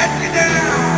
let me down.